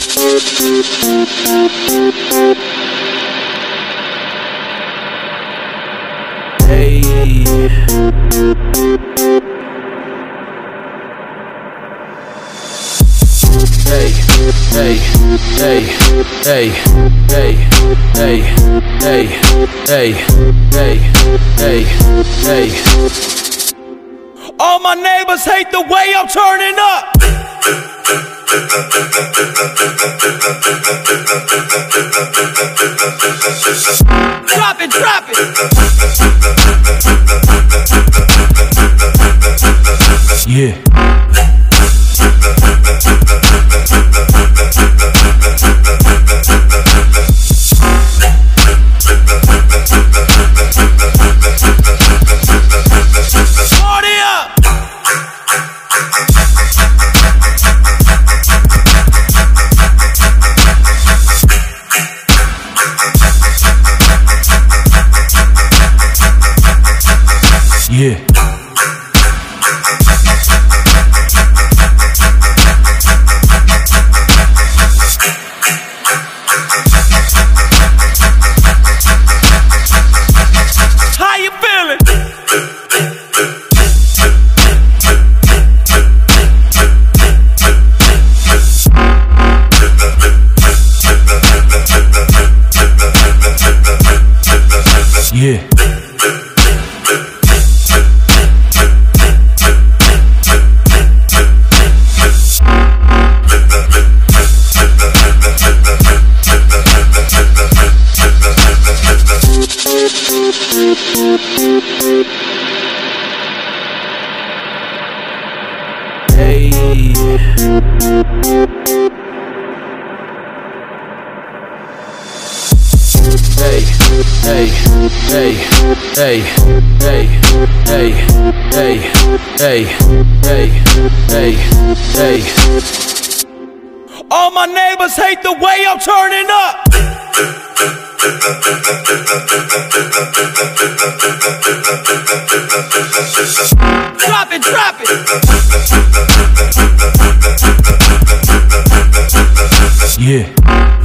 Hey. Hey, hey, hey, hey, hey, hey, hey, hey, hey, hey. All my neighbors hate the way I'm turning up. Drop it, drop it. Yeah. İyi. Hey. Hey, hey, hey, hey, hey, hey, hey, hey, hey. All my neighbors hate the way I'm turning up. Drop it, drop it. Yeah.